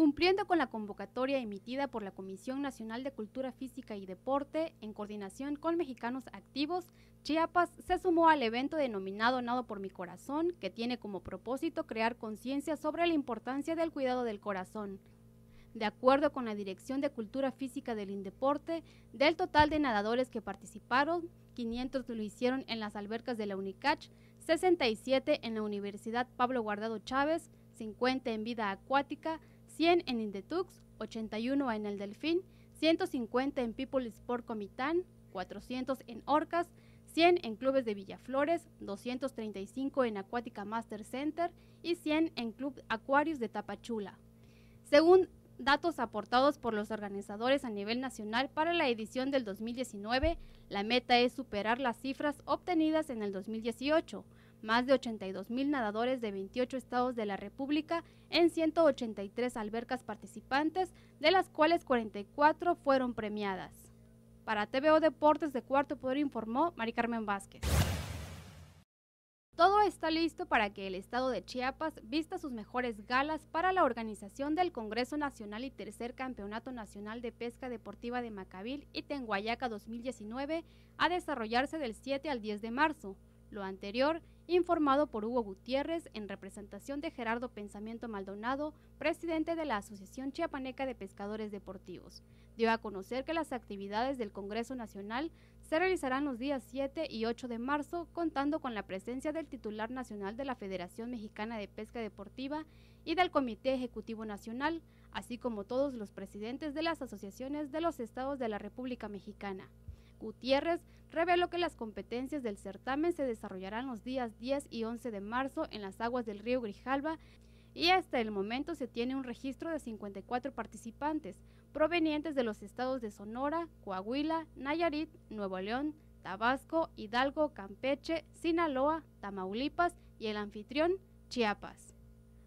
Cumpliendo con la convocatoria emitida por la Comisión Nacional de Cultura Física y Deporte, en coordinación con Mexicanos Activos, Chiapas se sumó al evento denominado Nado por mi Corazón, que tiene como propósito crear conciencia sobre la importancia del cuidado del corazón. De acuerdo con la Dirección de Cultura Física del Indeporte, del total de nadadores que participaron, 500 lo hicieron en las albercas de la UNICACH, 67 en la Universidad Pablo Guardado Chávez, 50 en vida acuática, 100 en Indetux, 81 en el Delfín, 150 en People Sport Comitán, 400 en Orcas, 100 en Clubes de Villaflores, 235 en Acuática Master Center y 100 en Club Acuarios de Tapachula. Según datos aportados por los organizadores a nivel nacional para la edición del 2019, la meta es superar las cifras obtenidas en el 2018, más de 82 mil nadadores de 28 estados de la República en 183 albercas participantes, de las cuales 44 fueron premiadas. Para TVO Deportes de Cuarto Poder informó Mari Carmen Vázquez. Todo está listo para que el estado de Chiapas vista sus mejores galas para la organización del Congreso Nacional y Tercer Campeonato Nacional de Pesca Deportiva de Macabil y Tenguayaca 2019 a desarrollarse del 7 al 10 de marzo. Lo anterior informado por Hugo Gutiérrez en representación de Gerardo Pensamiento Maldonado, presidente de la Asociación Chiapaneca de Pescadores Deportivos. Dio a conocer que las actividades del Congreso Nacional se realizarán los días 7 y 8 de marzo, contando con la presencia del titular nacional de la Federación Mexicana de Pesca Deportiva y del Comité Ejecutivo Nacional, así como todos los presidentes de las asociaciones de los estados de la República Mexicana. Gutiérrez reveló que las competencias del certamen se desarrollarán los días 10 y 11 de marzo en las aguas del río Grijalba y hasta el momento se tiene un registro de 54 participantes provenientes de los estados de Sonora, Coahuila, Nayarit, Nuevo León, Tabasco, Hidalgo, Campeche, Sinaloa, Tamaulipas y el anfitrión Chiapas.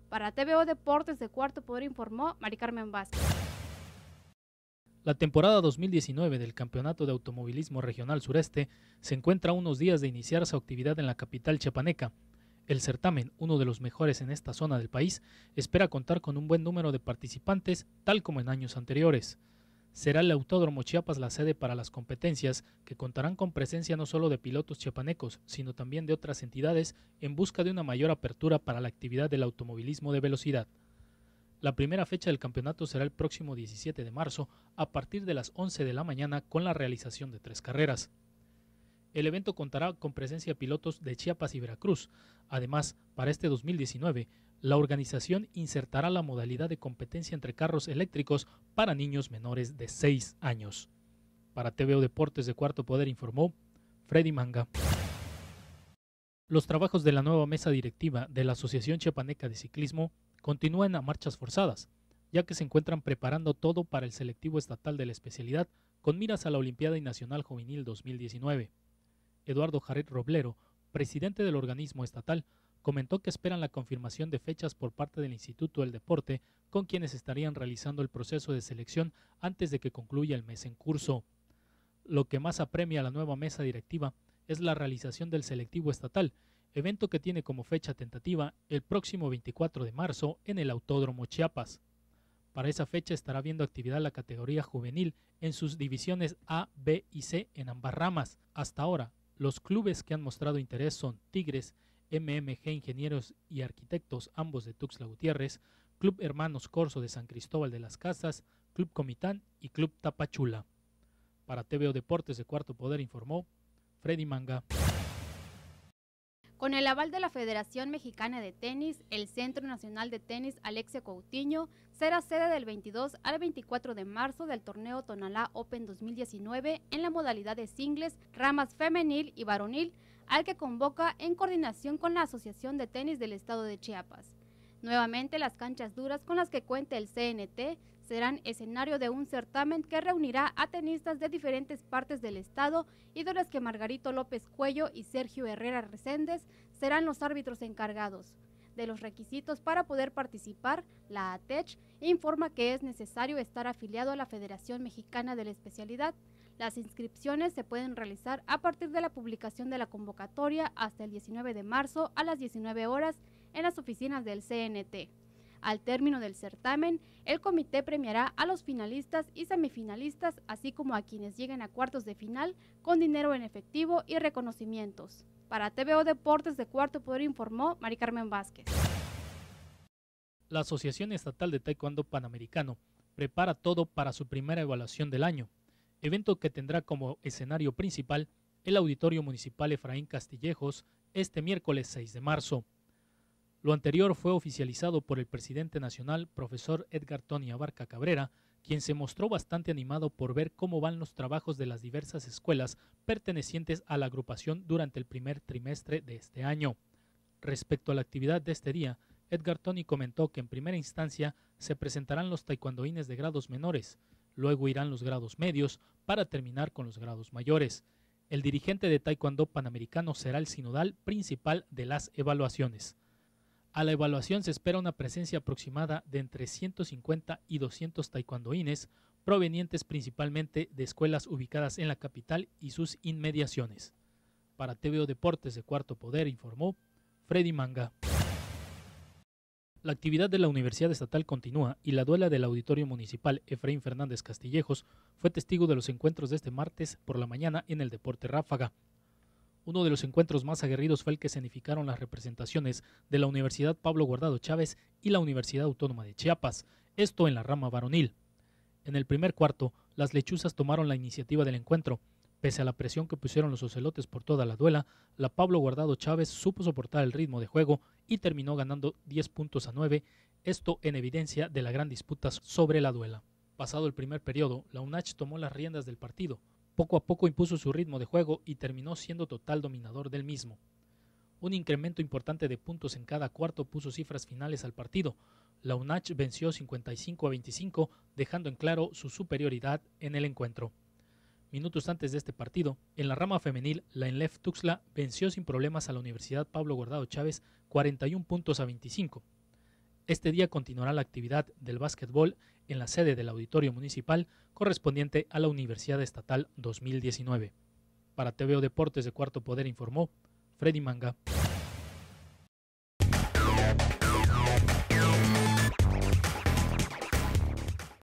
Para TVO Deportes de Cuarto Poder informó Mari Carmen Vázquez. La temporada 2019 del Campeonato de Automovilismo Regional Sureste se encuentra a unos días de iniciar su actividad en la capital chiapaneca. El certamen, uno de los mejores en esta zona del país, espera contar con un buen número de participantes, tal como en años anteriores. Será el Autódromo Chiapas la sede para las competencias, que contarán con presencia no solo de pilotos chiapanecos, sino también de otras entidades en busca de una mayor apertura para la actividad del automovilismo de velocidad. La primera fecha del campeonato será el próximo 17 de marzo a partir de las 11 de la mañana con la realización de tres carreras. El evento contará con presencia de pilotos de Chiapas y Veracruz. Además, para este 2019, la organización insertará la modalidad de competencia entre carros eléctricos para niños menores de 6 años. Para TVO Deportes de Cuarto Poder informó Freddy Manga. Los trabajos de la nueva mesa directiva de la Asociación Chiapaneca de Ciclismo continúan a marchas forzadas, ya que se encuentran preparando todo para el selectivo estatal de la especialidad con miras a la Olimpiada y Nacional Juvenil 2019. Eduardo Jared Roblero, presidente del organismo estatal, comentó que esperan la confirmación de fechas por parte del Instituto del Deporte con quienes estarían realizando el proceso de selección antes de que concluya el mes en curso. Lo que más apremia a la nueva mesa directiva es la realización del selectivo estatal, evento que tiene como fecha tentativa el próximo 24 de marzo en el Autódromo Chiapas. Para esa fecha estará viendo actividad la categoría juvenil en sus divisiones A, B y C en ambas ramas. Hasta ahora, los clubes que han mostrado interés son Tigres, MMG Ingenieros y Arquitectos, ambos de Tuxtla Gutiérrez, Club Hermanos Corso de San Cristóbal de las Casas, Club Comitán y Club Tapachula. Para TVO Deportes de Cuarto Poder informó Freddy Manga. Con el aval de la Federación Mexicana de Tenis, el Centro Nacional de Tenis Alexia Coutinho será sede del 22 al 24 de marzo del torneo Tonalá Open 2019 en la modalidad de singles, ramas femenil y varonil, al que convoca en coordinación con la Asociación de Tenis del Estado de Chiapas. Nuevamente, las canchas duras con las que cuenta el CNT serán escenario de un certamen que reunirá a tenistas de diferentes partes del estado y de los que Margarito López Cuello y Sergio Herrera Reséndez serán los árbitros encargados. De los requisitos para poder participar, la ATECH informa que es necesario estar afiliado a la Federación Mexicana de la Especialidad. Las inscripciones se pueden realizar a partir de la publicación de la convocatoria hasta el 19 de marzo a las 19 horas en las oficinas del CNT. Al término del certamen, el comité premiará a los finalistas y semifinalistas, así como a quienes lleguen a cuartos de final con dinero en efectivo y reconocimientos. Para TVO Deportes de Cuarto Poder informó Mari Carmen Vázquez. La Asociación Estatal de Taekwondo Panamericano prepara todo para su primera evaluación del año, evento que tendrá como escenario principal el Auditorio Municipal Efraín Castillejos este miércoles 6 de marzo. Lo anterior fue oficializado por el presidente nacional, profesor Edgar Tony Abarca Cabrera, quien se mostró bastante animado por ver cómo van los trabajos de las diversas escuelas pertenecientes a la agrupación durante el primer trimestre de este año. Respecto a la actividad de este día, Edgar Tony comentó que en primera instancia se presentarán los taekwondoines de grados menores, luego irán los grados medios para terminar con los grados mayores. El dirigente de Taekwondo Panamericano será el sinodal principal de las evaluaciones. A la evaluación se espera una presencia aproximada de entre 150 y 200 taekwondoines, provenientes principalmente de escuelas ubicadas en la capital y sus inmediaciones. Para TVO Deportes de Cuarto Poder informó Freddy Manga. La actividad de la Universidad Estatal continúa y la duela del Auditorio Municipal Efraín Fernández Castillejos fue testigo de los encuentros de este martes por la mañana en el Deporte Ráfaga. Uno de los encuentros más aguerridos fue el que escenificaron las representaciones de la Universidad Pablo Guardado Chávez y la Universidad Autónoma de Chiapas, esto en la rama varonil. En el primer cuarto, las lechuzas tomaron la iniciativa del encuentro. Pese a la presión que pusieron los ocelotes por toda la duela, la Pablo Guardado Chávez supo soportar el ritmo de juego y terminó ganando 10 puntos a 9, esto en evidencia de la gran disputa sobre la duela. Pasado el primer periodo, la UNACH tomó las riendas del partido, poco a poco impuso su ritmo de juego y terminó siendo total dominador del mismo. Un incremento importante de puntos en cada cuarto puso cifras finales al partido. La UNACH venció 55 a 25, dejando en claro su superioridad en el encuentro. Minutos antes de este partido, en la rama femenil, la Enlef Tuxla venció sin problemas a la Universidad Pablo Guardado Chávez 41 puntos a 25. Este día continuará la actividad del básquetbol en la sede del Auditorio Municipal correspondiente a la Universidad Estatal 2019. Para TVO Deportes de Cuarto Poder informó Freddy Manga.